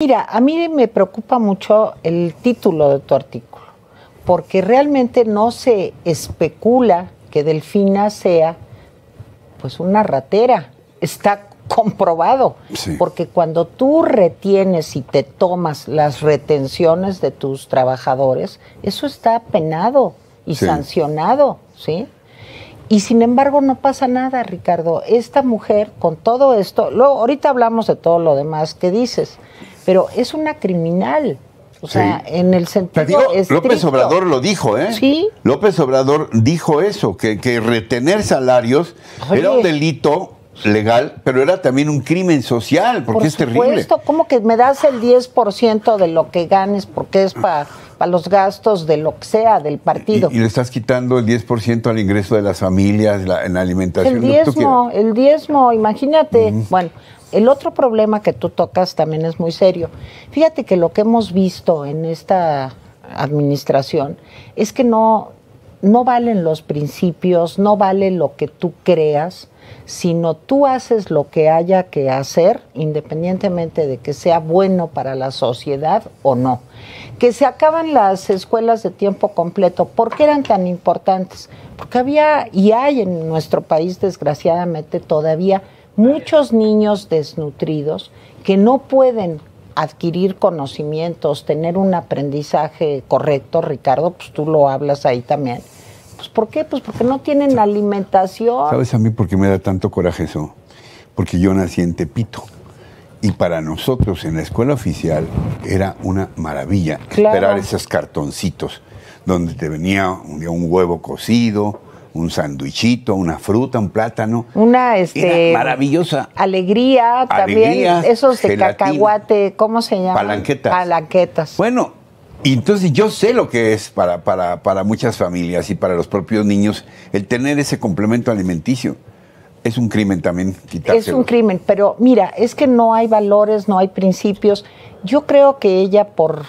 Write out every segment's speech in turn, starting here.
Mira, a mí me preocupa mucho el título de tu artículo, porque realmente no se especula que Delfina sea pues una ratera. Está comprobado, Sí. porque cuando tú retienes y te tomas las retenciones de tus trabajadores, eso está penado y Sí. sancionado, ¿sí? Y sin embargo no pasa nada, Ricardo. Esta mujer, con todo esto, luego ahorita hablamos de todo lo demás que dices, pero es una criminal. O sea, Sí. en el sentido digo, López. Obrador lo dijo, ¿eh? Sí. López Obrador dijo eso, que, que retener salarios Oye. era un delito legal, pero era también un crimen social, porque Por es terrible. supuesto, ¿cómo que me das el 10% de lo que ganes porque es para los gastos de lo que sea del partido? Y, y le estás quitando el 10% al ingreso de las familias, la- en la alimentación. El diezmo, el diezmo, imagínate. Bueno, el otro problema que tú tocas también es muy serio. Fíjate que lo que hemos visto en esta administración es que no, no valen los principios, no vale lo que tú creas, sino tú haces lo que haya que hacer, independientemente de que sea bueno para la sociedad o no. Que se acaban las escuelas de tiempo completo. ¿Por qué eran tan importantes? Porque había y hay en nuestro país, desgraciadamente, todavía muchos niños desnutridos que no pueden adquirir conocimientos, tener un aprendizaje correcto, Ricardo, pues tú lo hablas ahí también. Pues ¿por qué? Pues porque no tienen alimentación. ¿Sabes a mí por qué me da tanto coraje eso? Porque yo nací en Tepito. Y para nosotros en la escuela oficial era una maravilla Claro. esperar esos cartoncitos donde te venía un, huevo cocido, un sandwichito, una fruta, un plátano. Una este Era maravillosa. alegría, Alegría, también esos de gelatina. cacahuate, ¿cómo se llama? Palanquetas. Palanquetas. Bueno, y entonces yo sé lo que es para, para, para muchas familias y para los propios niños el tener ese complemento alimenticio. Es un crimen también quitárselo. Es un crimen, pero mira, es que no hay valores, no hay principios. Yo creo que ella, por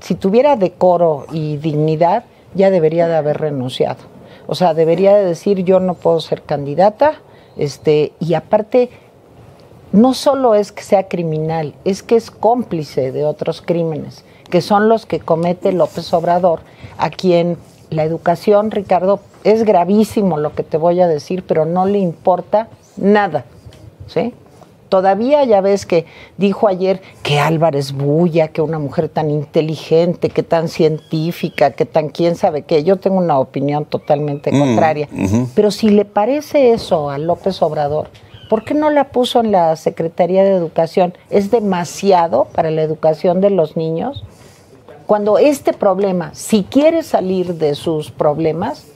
si tuviera decoro y dignidad, ya debería de haber renunciado. O sea, debería de decir yo no puedo ser candidata, este, y aparte, no solo es que sea criminal, es que es cómplice de otros crímenes, que son los que comete López Obrador, a quien la educación, Ricardo, es gravísimo lo que te voy a decir, pero no le importa nada, ¿sí? Todavía ya ves que dijo ayer que Álvarez Bulla, que una mujer tan inteligente, que tan científica, que tan quién sabe qué. Yo tengo una opinión totalmente contraria. Pero si le parece eso a López Obrador, ¿por qué no la puso en la Secretaría de Educación? ¿Es demasiado para la educación de los niños? Cuando este problema, si quiere salir de sus problemas,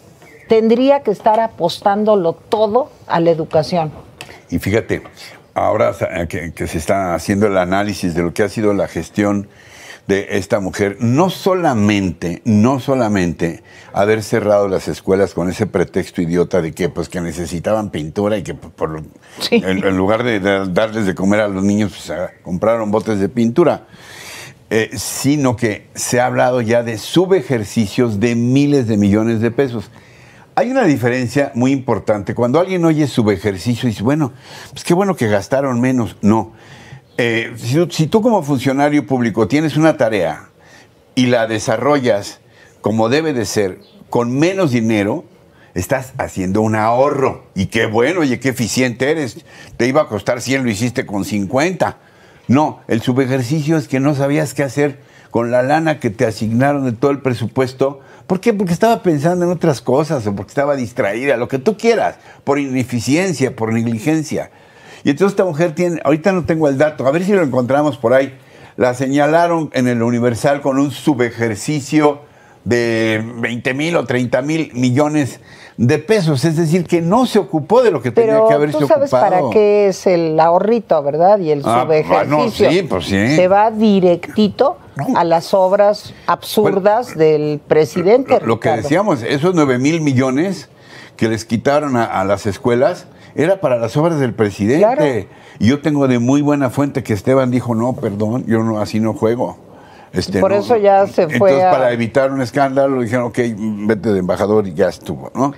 tendría que estar apostándolo todo a la educación. Y fíjate, ahora que, que se está haciendo el análisis de lo que ha sido la gestión de esta mujer, no solamente, no solamente haber cerrado las escuelas con ese pretexto idiota de que pues que necesitaban pintura y que por, Sí. en, en lugar de, de darles de comer a los niños, pues compraron botes de pintura. Eh, sino que se ha hablado ya de subejercicios de miles de millones de pesos. Hay una diferencia muy importante. Cuando alguien oye subejercicio y dice, bueno, pues qué bueno que gastaron menos. No. Eh, si, tú- si tú como funcionario público tienes una tarea y la desarrollas como debe de ser, con menos dinero, estás haciendo un ahorro. Y qué bueno, oye, qué eficiente eres. Te iba a costar 100, lo hiciste con 50. No, el subejercicio es que no sabías qué hacer con la lana que te asignaron de todo el presupuesto. ¿Por qué? Porque estaba pensando en otras cosas o porque estaba distraída, lo que tú quieras, por ineficiencia, por negligencia. Y entonces esta mujer tiene, ahorita no tengo el dato, a ver si lo encontramos por ahí. La señalaron en el Universal con un subejercicio de 20 mil o 30 mil millones de pesos. Es decir, que no se ocupó de lo que tenía Pero que haberse tú sabes ocupado. para qué es el ahorrito, ¿verdad? Y el Ah, subejercicio. bueno, sí, pues sí. Se va directito a las obras absurdas del presidente. Lo, lo que decíamos, esos 9 mil millones que les quitaron a, a las escuelas era para las obras del presidente. Claro. Y yo tengo de muy buena fuente que Esteban dijo, no, perdón, yo no así no juego. Este, Por no. eso ya se fue Entonces, a- para evitar un escándalo, dijeron, ok, vete de embajador y ya estuvo, ¿no?